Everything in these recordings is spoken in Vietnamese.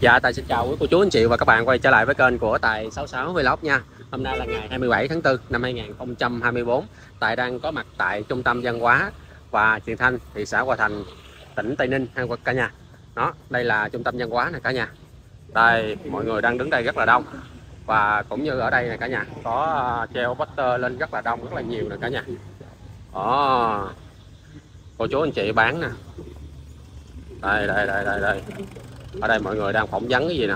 Dạ, Tài xin chào quý cô chú anh chị và các bạn quay trở lại với kênh của Tài 66 Vlog nha. Hôm nay là ngày 27 tháng 4 năm 2024. Tài đang có mặt tại Trung tâm Văn hóa và Truyền thanh thị xã Hòa Thành, tỉnh Tây Ninh hay cả nhà. Đó, đây là trung tâm văn hóa này cả nhà. Đây, mọi người đang đứng đây rất là đông. Và cũng như ở đây này cả nhà, có à, treo poster lên rất là đông, rất là nhiều nè cả nhà. Đó. Cô chú anh chị bán nè. Đây, đây, đây, đây, đây ở đây mọi người đang phỏng vấn cái gì nè?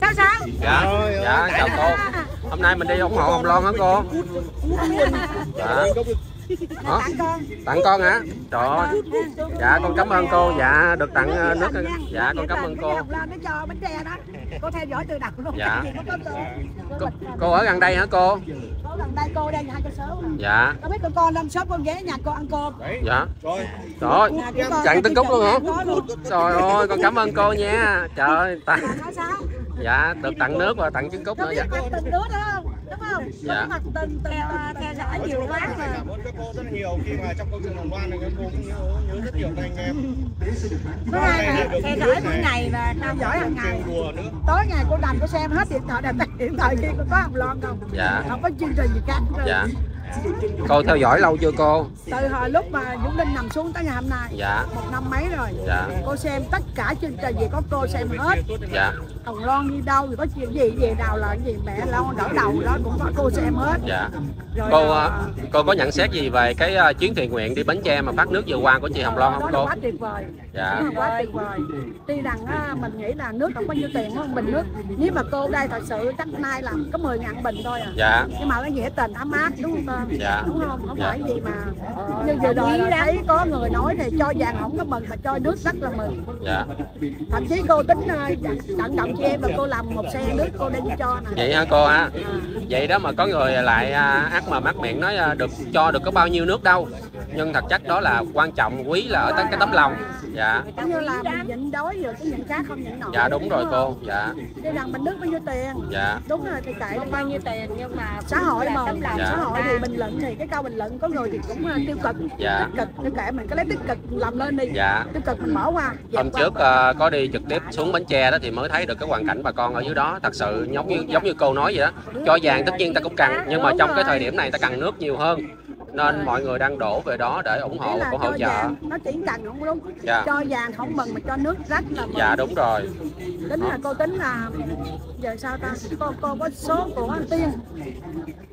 Sao sao? Dạ. Dạ chào cô. Hôm nay mình đi ủng hộ hồng loan hả cô? Dạ Hả? tặng con. Hả? Trời ơi. dạ con cảm ơn cô. Dạ được tặng ờ, nước dạ. con cảm ơn cô. nó cho bánh tre đó. Cô theo dõi từ đầu luôn. Dạ. Cô, cô ở gần đây hả cô? Cô gần đây cô đây hai cây số dạ. Có biết con con lên shop con ghé nhà cô ăn cơm. Dạ. Trời. Ơi. Chặn tính cúc luôn hả? Trời ơi con cảm ơn cô nha. Trời ơi tặng dạ được tặng nước và tặng trứng cút nữa dạ. nước đó đúng không? Dạ. Mặt tình theo theo dõi nhiều quá mà cảm ơn các cô rất nhiều khi mà trong câu chuyện hồng loan này các cô cũng nhớ, rất nhiều các anh em. Thứ hai là theo dõi mỗi ngày và theo dõi hàng ngày. tối ngày cô đành cô xem hết điện thoại đặt điện thoại khi cô có hồng loan không? Dạ. Không có chương trình gì khác dạ. Cô theo dõi lâu chưa cô? Từ hồi lúc mà Dũng Linh nằm xuống tới ngày hôm nay. Dạ. Một năm mấy rồi. Dạ. Cô xem tất cả chương trình gì có cô xem hết. Dạ Hồng Loan đi đâu thì có chuyện gì gì nào là gì mẹ Loan đỡ đầu đó cũng có cô xem hết. Dạ. Rồi cô à, cô có nhận xét gì về cái uh, chuyến thiện nguyện đi Bến Tre mà phát nước vừa qua của chị Hồng Loan không đó cô? quá tuyệt vời. Dạ. Quá tuyệt vời. Tuy rằng á, mình nghĩ là nước không bao nhiêu tiền không bình nước. Nếu mà cô đây thật sự chắc nay là có 10 ngàn bình thôi à. Dạ. Nhưng mà nó nghĩa tình ấm áp đúng không con Dạ. đúng không? Không Dạ. phải gì mà như vừa rồi là thấy có người nói thì cho vàng không có mừng mà cho nước rất là mừng. Dạ. Thậm chí cô tính uh, tận động chị em và cô làm một xe nước, cô đem cho nè. Vậy hả cô hả? Vậy đó mà có người lại à, ác mà mắc miệng nói à, được, cho được có bao nhiêu nước đâu nhưng thật chất đó là quan trọng quý là ở cái tấm lòng. Dạ. Giống như là mình nhịn đói rồi cái nhịn khác không nhịn nổi. Dạ đúng rồi cô. Dạ. Đi rằng mình nước bao nhiêu tiền? Dạ. Đúng rồi thì kệ. Bao nhiêu tiền nhưng mà xã hội mà. tấm lòng Dạ. xã hội thì bình luận thì cái câu bình luận có người thì cũng uh, tiêu cực Dạ. tích cực. Thì kệ mình cứ lấy tích cực làm lên đi. Dạ. Tiêu cực mình bỏ qua. Hôm qua. trước ờ, có đi trực tiếp xuống Bến Tre đó thì mới thấy được cái hoàn cảnh bà con ở dưới đó. Thật sự giống như giống như cô nói vậy đó. Cho vàng tất nhiên ta cũng cần nhưng mà trong cái thời điểm này ta cần nước nhiều hơn nên mọi người đang đổ về đó để ủng hộ và hỗ trợ vàng, nó chỉ cần không đúng. Dạ. cho vàng không mừng mà cho nước rất là mừng dạ đúng rồi. Tính là cô tính là giờ sao ta? Cô cô có số của anh tiên.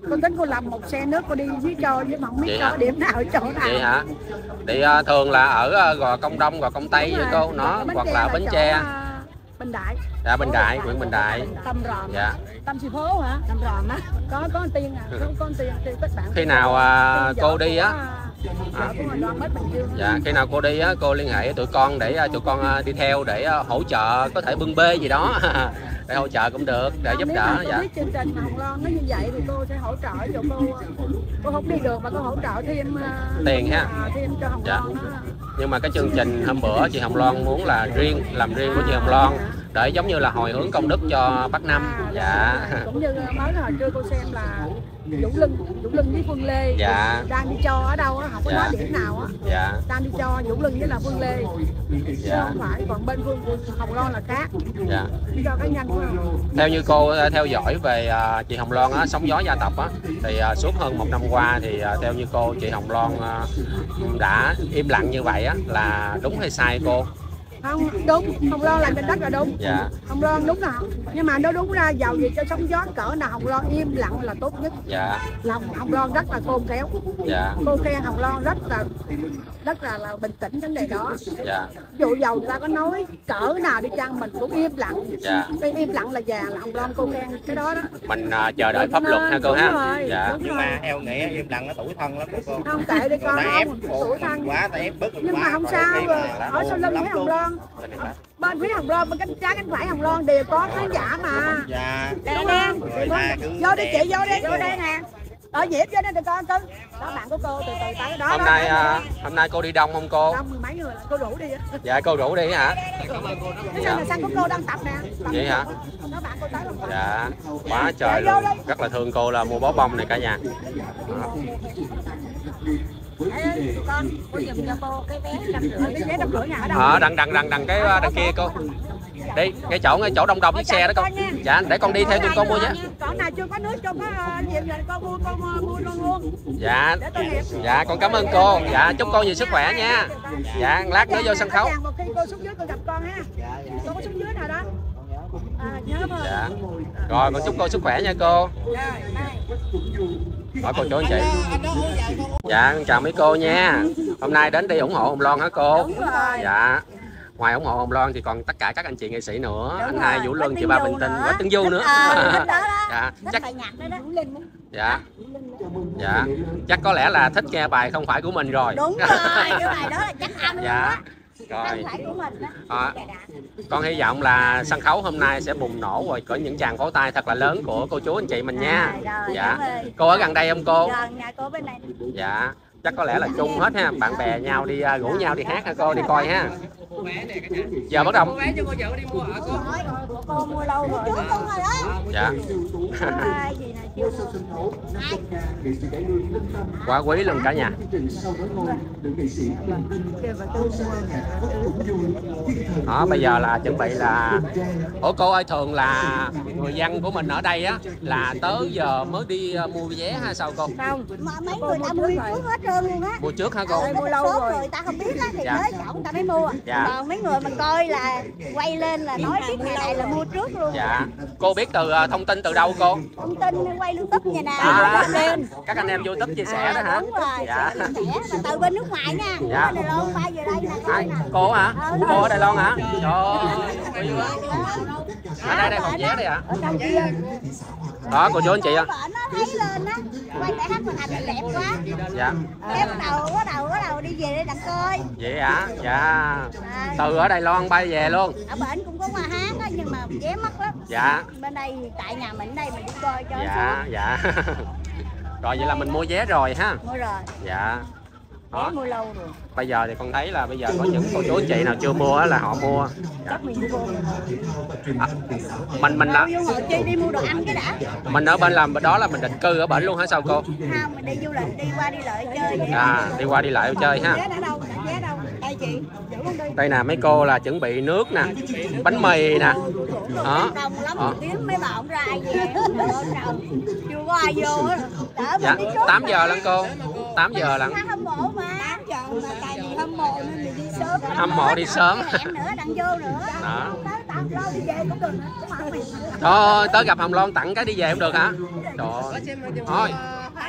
Cô tính cô làm một xe nước cô đi với cho nhưng mà không biết Vậy cho điểm nào chỗ nào. Vậy hả? Thì ờ, thường là ở ờ, gò công đông gò công tây với rồi. cô nó hoặc là bến chỗ, tre. à, Bình Đại. Dạ bình đại huyện bình đại. Tâm Ròm. Dạ. Tâm Sì Phố hả? Tâm Ròm á. Có có anh tiên à? Có, có anh tiên tiên tất bạn khi nào à, cô đi á dạ khi nào cô đi á cô liên hệ với tụi con để à, tụi con à, đi theo để à, hỗ trợ có thể bưng bê gì đó để hỗ trợ cũng được để giúp đỡ dạ biết chương trình Hồng Loan nó như vậy thì cô sẽ hỗ trợ cho cô cô không đi được mà cô hỗ trợ thêm Tiền ha. thêm cho Hồng Dạ. Loan đó. nhưng mà cái chương trình hôm bữa chị Hồng Loan muốn là riêng làm riêng của chị Hồng Loan để giống như là hồi hướng công đức cho Bắc Năm À, dạ rồi. cũng như mới hồi trưa cô xem là Dũng Lưng Dũng Lưng với Phương Lê. Dạ. đang đi cho ở đâu á không có Dạ. nói điểm nào á. Dạ. Đang đi cho Dũng Lưng với là Phương Lê. Chứ dạ. Không phải còn bên Phương Hồng Loan là khác. Dạ. Đi cho cá nhân của không? Theo như cô à, theo dõi về à, chị Hồng Loan á, sóng gió gia tộc á thì à, suốt hơn một năm qua thì à, theo như cô chị Hồng Loan đã im lặng như vậy á là đúng hay sai cô không đúng. Hồng Loan làm trên đất là đúng. Dạ. Hồng Loan đúng nào nhưng mà nó đúng ra giàu gì cho sóng gió cỡ nào Hồng Loan im lặng là tốt nhất. Dạ. Lòng Hồng Loan rất là khôn khéo. Dạ. Cô khen Hồng Loan rất là rất là, là bình tĩnh vấn đề đó. Dạ. Ví dụ giàu người ta có nói cỡ nào đi chăng mình cũng im lặng. Dạ. cái im lặng là già là Hồng Loan cô khen cái đó đó. Mình à, chờ đợi pháp luật ha cô ha. rồi, dạ. nhưng rồi. mà theo nghĩ im lặng nó tủi thân lắm cô không? Kệ đi con không tuổi mình thân. quá ta ép bức nhưng quá mà không sao là ở sau lưng Hồng luôn. Loan bên phía Hồng Loan bên cánh trái cánh phải Hồng Loan đều có khán giả mà. Dạ. Đây nè cứ vô đi chị vô đi vô đây nè. Ở diệp vô đây tụi con cưng đó bạn của cô từ từ tới đó hôm đó, nay đó, à, hôm nay cô đi đông không cô? Đông mười mấy người là cô rủ đi. Á dạ cô rủ đi hả? Cái sao là sang của cô đang tập nè. Bạn Vậy hả? cô. đó bạn cô tới không dạ quá trời luôn. rất là thương cô là mua bó bông này cả nhà. Đó. Ê, con cô giùm cho cô cái vé trăm rưỡi cái vé đập cửa nhà ở đâu Ờ, đằng đằng đằng đằng cái đằng kia cô. Đi, cái chỗ ngay chỗ đông đông chiếc xe đó con. Dạ, để con đi theo tụi con mua nhé. chỗ nào chưa có nước chưa có ờ, gì là con mua con mua luôn luôn Dạ. Dạ, con cảm ơn cô. Dạ, chúc cô nhiều sức khỏe nha. Dạ, lát nữa vô sân khấu. một khi cô xuống dưới cô gặp con ha cô có xuống dưới nào đó à, nhớ Dạ. Rồi, con chúc cô sức khỏe nha cô. Hỏi cô chú anh chị. Dạ, chào mấy cô nha. Hôm nay đến đi ủng hộ Hồng Loan hả cô? đúng rồi Dạ. Ngoài ủng hộ Hồng Loan thì còn tất cả các anh chị nghệ sĩ nữa, Đúng anh rồi. hai Vũ Luân, chị ba Bình Tinh. Quách Tân Du nữa. ờ thích đó đó Dạ, chắc bài nhạc đó đó dạ. Dạ. Chắc có lẽ là thích nghe bài không phải của mình rồi. đúng rồi cái bài đó là chắc luôn Dạ. Rồi. À, con hy vọng là sân khấu hôm nay sẽ bùng nổ rồi có những tràng pháo tay thật là lớn của cô chú anh chị mình nha. Rồi, rồi, Dạ. Cô ở gần đây không cô? gần nhà cô bên này Dạ. Chắc có lẽ là chung hết ha, bạn bè nhau đi à, rủ nhau đi hát ha cô, đi coi ha. Giờ bắt đầu. cô mua lâu rồi. Trước luôn rồi đó. Dạ. ai Quá quý luôn cả nhà. Đó, bây giờ là chuẩn bị là Ủa cô ơi thường là người dân của mình ở đây á là tới giờ mới đi ờ, mua vé hay sao cô? không. Mà mấy người ta mua trước hết trơn luôn á. Mua trước hả cô? Mua lâu rồi. người ta không biết á thì Dạ. tới chậu người ta mới mua. Dạ. Còn mấy người mà coi là quay lên là nói biết ngày này là mua trước luôn Dạ. Cô biết từ ờ, thông tin từ đâu cô? thông tin quay youtube nhà nào À, Quay lên. các anh em YouTube chia sẻ đó hả? đúng rồi Dạ. chia sẻ mà từ bên nước ngoài nha Dạ. Đài Loan bay về đây nè Ai? Cô hả? Cô ở Đài Loan hả? Trời quý quá. Ở đây đây phòng vé đây kia Đó cô chú anh chị ạ. vợ nó thấy lên á quay lại hát màn hình đẹp quá Dạ. bắt đầu bắt đầu bắt đầu đi về đây đặng coi Vậy hả? Dạ. Từ ở Đài Loan bay về luôn. ở bển cũng có qua hát á nhưng mà vé mắc lắm Dạ. bên đây tại nhà mình đây mình đi coi cho Dạ, dạ. Rồi vậy là mình mua vé rồi ha. mua rồi Dạ. Đó. mua lâu rồi Bây giờ thì con thấy là bây giờ có những cô chú chị nào chưa mua á là họ mua. Dạ. chắc mình vô À, mình mình là đi mua đồ ăn cái đã mình ở bên làm đó là mình định cư ở bển luôn hả sao cô? không mình đi du lịch đi qua đi lại chơi vậy À, đi qua đi lại chơi ha. vé ở đâu vé đâu đây chị giữ con đi Đây nè mấy cô là chuẩn bị nước nè, bánh mì nè. Đó. đông lắm Đó. một tiếng mấy bà không ra ai về Trời ơi, sao? chưa có ai vô á đỡ Dạ, mình đi sớm 8 giờ lận cô. 8 giờ lận. Hâm mộ mà 8 giờ mà tại vì hâm mộ nên mình đi sớm Hâm mộ đi sớm. Nữa đặng vô nữa Đó. Thôi tới gặp Hồng Loan tặng cái đi về cũng được hả? Trời ơi. Thôi,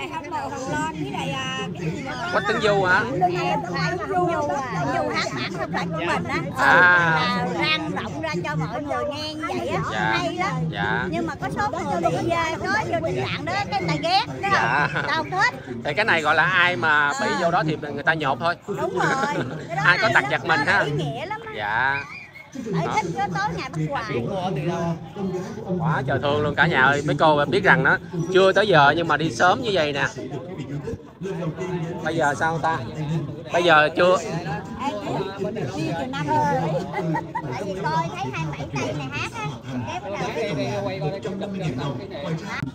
à, cái Quách Tấn Du hả? du à hát bản không phải của mình á À. rang rộng ra cho mọi người nghe như vậy á Dạ. hay lắm Dạ. nhưng mà có số người bị à, nói vô tình trạng đó cái người ta ghét thấy Dạ. không tao thích Thì cái này gọi là ai mà bị vô đó thì người ta nhột thôi. đúng rồi Cái đó Ai có tật giật mình ha. ý nghĩa lắm Dạ. Ở thích tối ngày bắt hoài Quá trời thương luôn cả nhà ơi. Mấy cô biết rằng đó chưa tới giờ nhưng mà đi sớm như vậy nè. Bây giờ sao ta? Bây giờ chưa đi từ năm rồi tại vì coi thấy hai bảy tay này hát á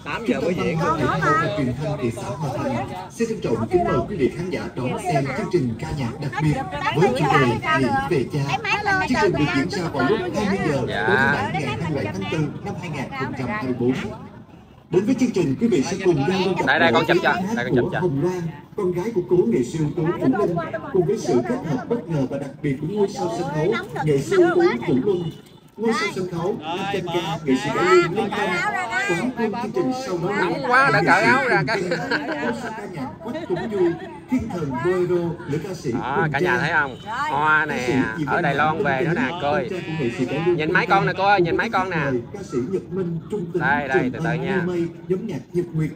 8 giờ mới diễn. mà truyền thanh thị xã Hòa Thành xin trân trọng kính mời quý vị khán giả đón xem chương trình ca nhạc đặc biệt với chủ đề Nghĩ về cha. Chương trình được diễn ra vào lúc 20 giờ Dạ. tối thứ bảy ngày 27 tháng 4 năm 2024. Đến với chương trình, quý vị sẽ cùng nhau lên Đây, đây, con chụp cho. Đây, con chụp cho. Hồng Loan, con gái của cố nghệ sĩ tú Vũ Linh, cùng với sự kết hợp bất ngờ và đặc biệt của ngôi sao sân khấu nghệ sĩ tú Vũ Luân. Ngôi sao sân khấu, tên ca nghệ sĩ cải lương Linh Tâm, quán quân chương trình sau đó Nóng quá đã cởi áo ra cái. ca nhạc Quách Tuấn Du, thiên thần Bolero, nữ ca sĩ Quỳnh cả nhà thấy không? Hoa nè, ở Đài Loan về nữa nè cô ơi. Nhìn máy con nè cô ơi, nhìn máy con nè. Ca sĩ Nhật Minh, Trung Tình, Đây, đây, từ từ nha. Nhóm nhạc Nhật Nguyệt.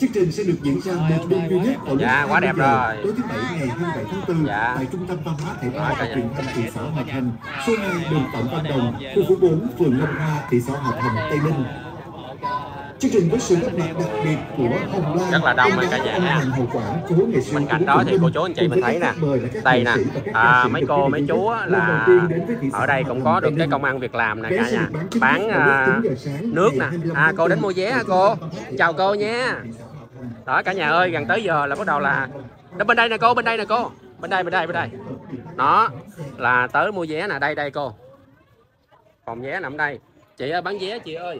Chương trình sẽ được diễn ra một đêm duy nhất vào lúc Dạ, quá đẹp 20 giờ rồi. Tối thứ bảy ngày 27 tháng 4 Dạ. tại Trung tâm Văn hóa Thể thao và. Truyền thanh thị xã Hòa Thành, số 2 đường Phạm Văn Đồng, khu phố 4, phường Long Hoa, thị xã Hòa Thành, Tây Ninh. Chương trình với sự góp mặt đặc biệt của Hồng Loan, Rất là đông rồi cả nhà Bên cạnh đó thì cô chú anh chị mình thấy nè. Đây nè, à, mấy cô mấy chú á là ở đây cũng có được cái công ăn việc làm nè cả nhà. bán à, 9 giờ sáng nước nè. 25 À cô đến 4 mua vé hả cô? Chào cô nha. Đó cả nhà ơi, gần tới giờ là bắt đầu là đó bên đây nè cô bên đây nè cô. Bên đây bên đây bên đây. Nó là tới mua vé nè. Đây đây cô. Phòng vé nằm đây. Chị ơi bán vé chị ơi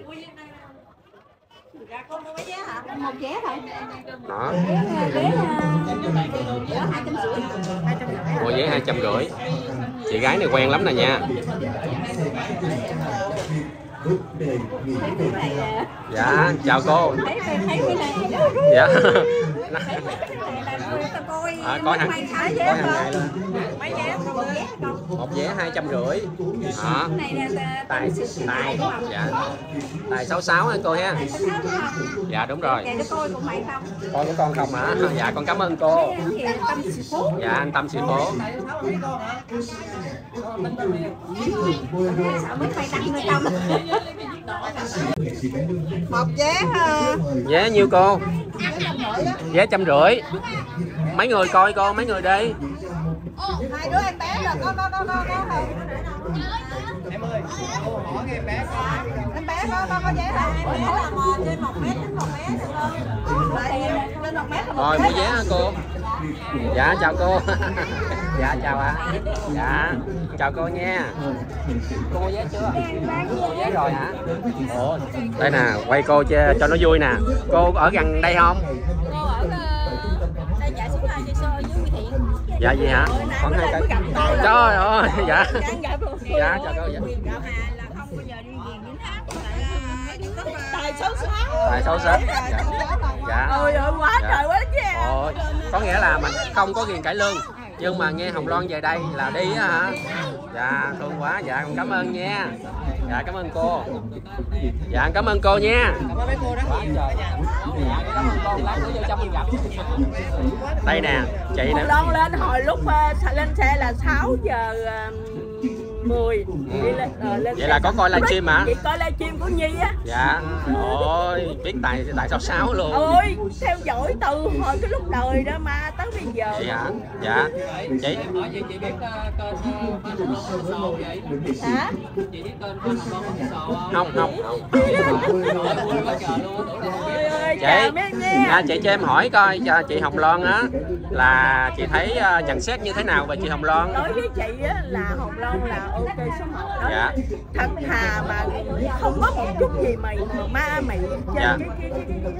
một vé thôi. Đó. Vé vé hai trăm rưỡi. Mua vé hai trăm rưỡi. Chị gái này quen lắm nè nha dạ chào cô. Dạ. coi à, có hàng vé hàng ngày luôn. Một vé hai trăm rưỡi. Là tài tài. dạ. Tài sáu sáu anh cô ha? Dạ đúng rồi. Coi con của con không? Hả? Dạ con cảm ơn cô. Thì tâm sự phố. Dạ anh tâm sĩ phố một vé vé nhiêu cô? Vé trăm rưỡi. Mấy người coi cô mấy người đi. Hai đứa em bé rồi có có có có em ơi cô hỏi em bé em bé có có có vé không vé là trên một mét đến một mét được không? Lên một mét là một rồi mua vé hả? cô? Dạ chào cô. Dạ chào ạ. Dạ chào cô nha. Cô mua vé chưa? Mua vé rồi hả? Ủa đây nè quay cô cho, cho nó vui nè. Cô ở gần đây không? Cô ở ờ, đây chạy xuống ở dưới Thiện. Dạ gì hả? Khoảng hai cây trời ơi dạ dạ chào cô dạ. tài số sáu tại số sách dạ. Dạ. Ôi ơi quá Dạ. trời quá chứ. Ồ, có nghĩa là mình không có tiền cải lương nhưng mà nghe Hồng Loan về đây là đi á hả? Dạ thương quá. Dạ con cảm ơn nha. Dạ cảm ơn cô. Dạ cảm ơn cô nha. Cảm ơn mấy cô rất nhiều dạ gặp đây nè chị nè. Hồng Loan lên hồi lúc uh, lên xe là 6 giờ uh, 10 đi lên, ờ, lên vậy là có coi livestream hả? Chị coi livestream của Nhi á. Dạ. Ôi biết tại tại sao sáu luôn. Ôi theo dõi từ hồi cái lúc đời đó mà tới bây giờ. Vậy hả dạ. Chị? Hỏi gì chị biết kênh vậy? hả Chị? biết kênh không? không không là Chị. À, chị cho em hỏi coi cho chị Hồng Loan á là chị thấy ờ, nhận xét như thế nào về chị Hồng Loan? đối với chị á là Hồng Loan là ok số 1 đó Dạ. thật thà mà không có một chút gì mày ma mày trên Dạ. cái, cái, cái, cái, cái,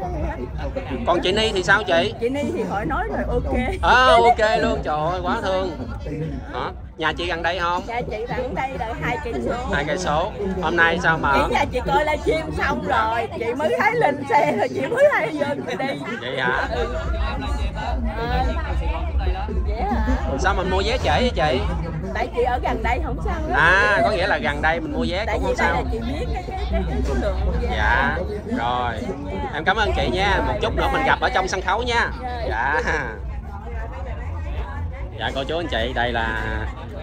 cái, hết. Còn chị Ni thì sao chị? chị Ni thì hỏi nói rồi ok À, ok luôn trời ơi quá thương. Đó. Nhà chị gần đây không? dạ chị bạn đây là hai cây số Hai cây số. Hôm nay sao mà Chị nhà chị coi livestream xong rồi Chị mới thấy lên xe rồi chị mới thấy vô đi vậy hả? Vậy hả? Sao mình mua vé trễ vậy chị? Tại chị ở gần đây không sao hết À, có nghĩa là gần đây mình mua vé Tại cũng không sao. chị biết cái, cái, cái, số lượng. Dạ. Rồi. Em cảm ơn chị nha. Một chút nữa mình gặp ở trong sân khấu nha. Dạ. Dạ cô chú anh chị, đây là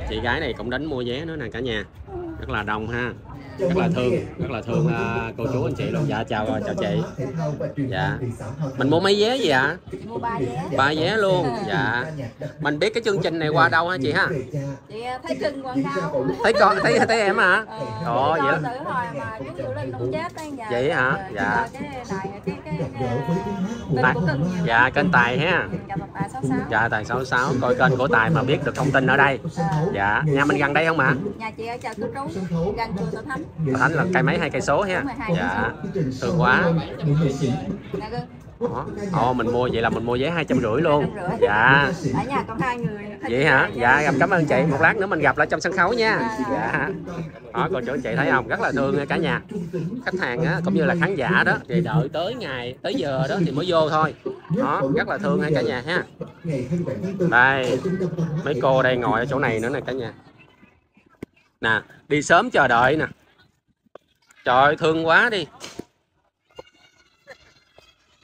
chị gái này cũng đến mua vé nữa nè cả nhà. Rất là đông ha. Rất là thương, rất là thương à, cô chú anh chị luôn. Dạ chào chào chị. Dạ. Mình mua mấy vé gì ạ? mua ba vé Ba vé luôn. Dạ. Mình biết cái chương trình này qua đâu hả chị ha? chị thấy cưng quảng cáo Thấy con thấy thấy em hả? Ồ vậy Coi đó. từ hồi mà chú Diệu Linh cũng chết đấy giờ Vậy hả? Ờ, Dạ. cái đài cái cái cái Tài, dạ kênh Tài ha. Dạ Tài 66 coi kênh của Tài mà biết được thông tin ở đây. Dạ, nhà mình gần đây không ạ? nhà chị ở chợ cư trú gần chùa Tổ Thánh Thánh là cây mấy hai cây số ha. Dạ. Thương quá. Đó. Ồ mình mua vậy là mình mua vé hai trăm rưỡi luôn. Dạ. ở nhà còn hai người Vậy hả? Dạ em cảm ơn chị. Một lát nữa mình gặp lại trong sân khấu nha. Dạ. Đó cô anh chị thấy không? Rất là thương cả nhà. Khách hàng á cũng như là khán giả đó thì đợi tới ngày tới giờ đó thì mới vô thôi. Đó, rất là thương hai cả nhà ha. Đây, mấy cô đây ngồi ở chỗ này nữa nè cả nhà. Nè, đi sớm chờ đợi nè. Trời ơi, thương quá đi.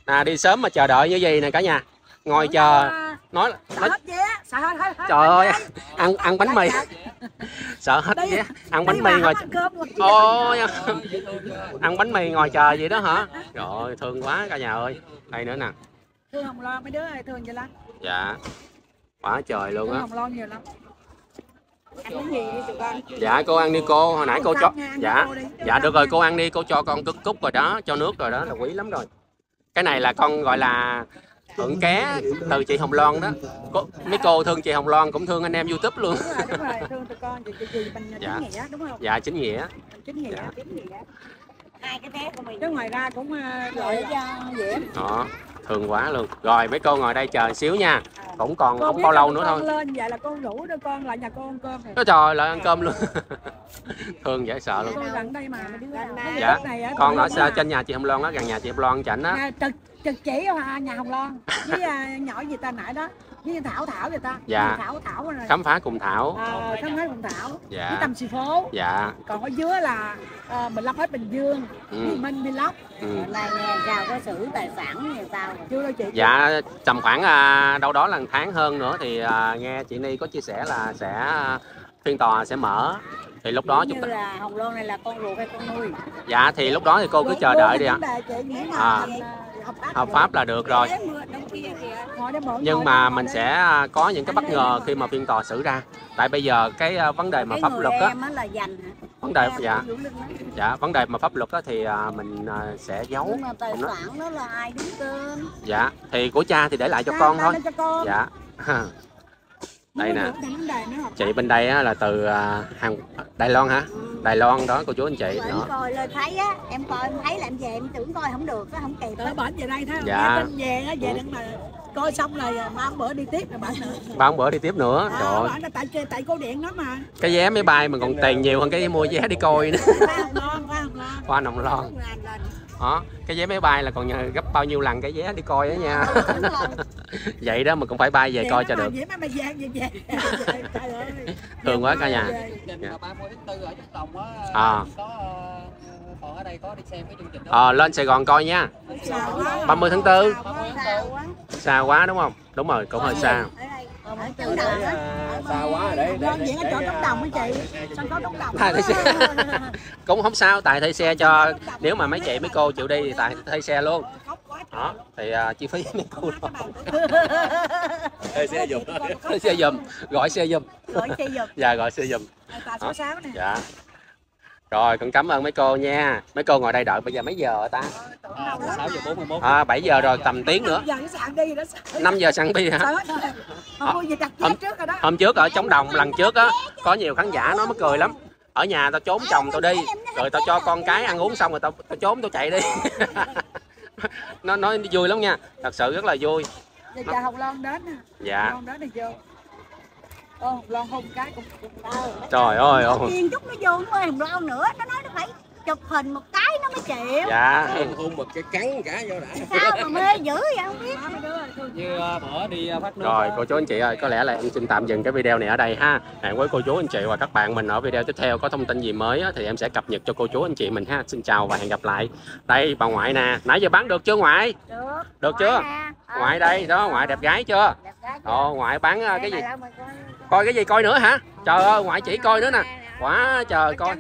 Nè, đi sớm mà chờ đợi như vậy nè cả nhà. Ngồi chờ, nói nói Hết vé Sợ hết hết hết trời ơi, ăn ăn bánh mì. Sợ hết vé, ăn bánh mì ngồi. Ôi, ăn bánh mì ngồi chờ vậy đó hả? Rồi, thương quá cả nhà ơi. Đây nữa nè. thương hồng loan mấy đứa này thương vậy lắm Dạ. Quá trời luôn thương á. nhiều lắm Ăn cái gì đi tụi con Dạ cô ăn đi cô, hồi nãy cô cho. Dạ. Dạ được rồi cô ăn đi, cô cho con cúc cúc rồi đó, cho nước rồi đó là quý lắm rồi. Cái này là con gọi là thuận ké từ chị Hồng Loan đó. Có, mấy cô thương chị Hồng Loan cũng thương anh em YouTube luôn. Đúng rồi đúng rồi. Thương tụi con chị chị chị mình Dạ. chính nghĩa đúng không? Dạ chính nghĩa. Chính nghĩa Dạ. chính nghĩa. Hai cái vé của mình. Chứ ngoài ra cũng ờ, gọi cho diễm đó thương quá luôn. Rồi mấy cô ngồi đây chờ xíu nha. Cũng còn con không bao lâu nữa thôi. lên vậy là con rủ đứa con lại nhà con ăn cơm rồi. Trời lại ăn cơm luôn. Thương dễ sợ luôn. Con gần đây mà Dạ. Con ở xa trên nhà chị Hồng Loan đó gần nhà chị Hồng Loan chảnh á. Nhà trực trực chỉ ở nhà Hồng Loan. Với à, nhỏ gì ta nãy đó với Thảo Thảo gì ta? Dạ. Với Thảo Thảo rồi khám phá cùng Thảo. À, khám phá cùng Thảo. Với dạ Tâm Sì Phố. Dạ. Còn ở dưới là à, mình lắp hết Bình Dương. Ừ. với Minh Vlog Ừ. này nghe sao có xử tài sản như sao chưa đâu chị Dạ tầm khoảng à, đâu đó là tháng hơn nữa thì à, nghe chị Ni có chia sẻ là sẽ phiên tòa sẽ mở. Thì lúc đó chúng như ta là hồng loan này là con ruột hay con nuôi? Dạ thì lúc đó thì cô cứ chờ đợi đi ạ. là À. à, hợp pháp là được rồi. Nhưng mà mình sẽ à, có những cái bất ngờ khi mà phiên tòa xử ra. Tại bây giờ cái à, vấn đề mà pháp luật á em á là dành hả? Vấn đề dạ. dạ vấn đề mà pháp luật á thì à, mình sẽ giấu. Không nói. sản đó là ai đứng tên? Dạ thì của cha thì để lại cho con thôi. dạ đây nè. chị bên đây á, là từ à, hàng Đài Loan hả? Đài Loan đó cô chú anh chị em đó. coi lên thấy á em coi em thấy là em về em tưởng coi không được á không kịp á. Bển về đây thấy không? Dạ. Tin về á về đừng mà coi xong rồi mai bữa đi tiếp rồi bạn nữa. Ba bữa đi tiếp nữa à, trời. ơi tại tại cô điện đó mà. Cái vé máy bay mà còn tiền nhiều hơn cái mua vé đi coi nữa. Phải không Loan qua nồng lon đó cái vé máy bay là còn nhờ gấp bao nhiêu lần cái vé đi coi đó nha. Vậy đó mà cũng phải bay về coi cho được. vậy mà mày về về về. Thương quá cả nhà. trình mà 30 tháng 4 ở Vũng Tàu á. À. có ờ, còn ở đây có đi xem cái chương trình đó. Ờ lên Sài Gòn coi nha. Xào quá. 30 tháng 4 Xào quá. sao quá. Xa quá đúng không? Đúng rồi cũng hơi xa chỗ nào á xa quá ở đây Loan diễn ở chỗ Trống Đồng á chị? Sân khấu Trống Đồng Thay xe. cũng không sao tại thuê xe cho nếu mà mấy chị mấy cô chịu đi thì tại thuê xe luôn. Đó thì à, chi phí mấy cô lo Thuê xe giùm. thuê xe giùm gọi xe giùm. Gọi xe giùm. Dạ gọi xe giùm. Tà số 6 nè. Dạ rồi con cảm ơn mấy cô nha. Mấy cô ngồi đây đợi bây giờ mấy giờ rồi ta? 6 giờ 41 à, 7 giờ rồi tầm tiếng nữa. Giờ cái sạn đi đó 5 giờ săn bia hả? Rồi đó. hôm trước ở chống đồng lần trước á có nhiều khán giả nó mới cười lắm. Ở nhà tao trốn chồng tao đi rồi tao cho con cái ăn uống xong rồi tao, tao trốn tao chạy đi. Nó nói vui lắm nha thật sự rất là vui. Giờ chờ Hồng Loan đến nè. Dạ. Hồng Loan đến thì vô Loan hôn cái cũng cũng trời ơi ôi tiền chút nó vô nó hồng loan nữa nó nói nó phải chụp hình một cái nó mới chịu. Dạ. Hôn một cái cắn cả vô đã. Sao mà mê dữ vậy không biết. Như ờ, bữa đi ờ, phát nước rồi cô chú anh chị ơi có lẽ là em xin tạm dừng cái video này ở đây ha. Hẹn với cô chú anh chị và các bạn mình ở video tiếp theo. Có thông tin gì mới á, thì em sẽ cập nhật cho cô chú anh chị mình ha. Xin chào và hẹn gặp lại. Đây bà ngoại nè. Nãy giờ bán được chưa ngoại? Được. Được chưa? nè. Ngoại đây đó ngoại đẹp gái chưa? Đẹp gái chưa? ồ ngoại bán Đây cái gì coi- cái gì coi nữa hả? Trời ơi ngoại chỉ coi nữa nè. Quá trời coi.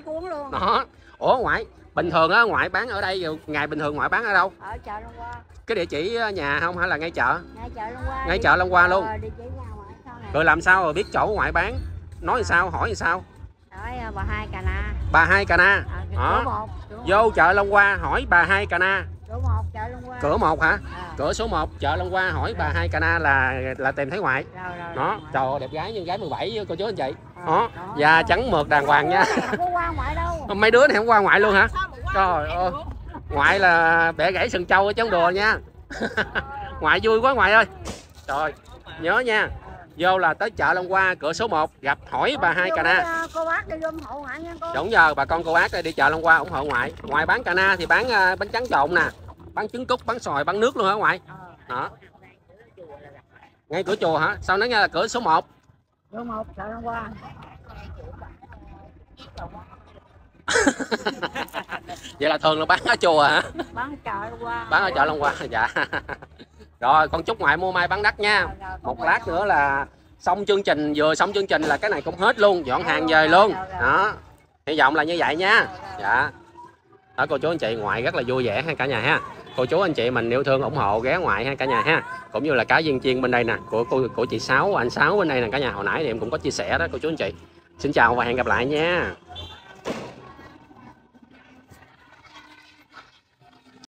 đó. Ủa ngoại bình thường á ngoại bán ở đây ngày bình thường ngoại bán ở đâu? Ở chợ Long Qua cái địa chỉ ờ, nhà không hay là ngay chợ? Ngay chợ Long Qua Ngay chợ Long Qua luôn? Ờ, rồi làm sao rồi biết chỗ ngoại bán? Nói làm sao? Hỏi làm sao? Ờ, bà hai cà na. Bà hai cana à, Đó. một, vô chợ Long Qua hỏi bà hai cana cửa cửa một hả? À, cửa số 1 chợ Long Qua hỏi bà hai cana là là tìm thấy ngoại. Rồi, rồi, đó trời ơi, đẹp gái như gái 17 cô chú anh chị. Ờ, đó da trắng mượt đàng hoàng nha. Mấy đứa này không qua ngoại luôn hả? Trời ơi. ngoại là bẻ gãy sừng trâu ở trong đùa nha. Ngoại vui quá ngoại ơi. Trời nhớ nha vô là tới chợ Long Qua cửa số 1 gặp hỏi bà hai cà cana cô bác đi ủng hộ ngoại nha cô đúng giờ bà con cô bác đi chợ Long Qua ủng hộ ngoại ngoài bán cana thì bán uh, bánh trắng trộn nè bán trứng cút bán xoài bán nước luôn hả ngoại đó ngay cửa chùa hả sao nói nghe là cửa số 1 cửa một chợ Long Qua vậy là thường là bán ở chùa hả bán chợ Long Qua bán ở chợ Long Qua dạ rồi con chúc ngoại mua may bán đắt nha. Một lát nữa là xong chương trình vừa xong chương trình là cái này cũng hết luôn dọn hàng về luôn. đó hy vọng là như vậy nha. Dạ. Đó cô chú anh chị ngoại rất là vui vẻ ha cả nhà ha. Cô chú anh chị mình yêu thương ủng hộ ghé ngoại ha cả nhà ha. Cũng như là cá viên chiên bên đây nè của cô của chị sáu anh sáu bên đây nè cả nhà. Hồi nãy thì em cũng có chia sẻ đó cô chú anh chị. Xin chào và hẹn gặp lại nha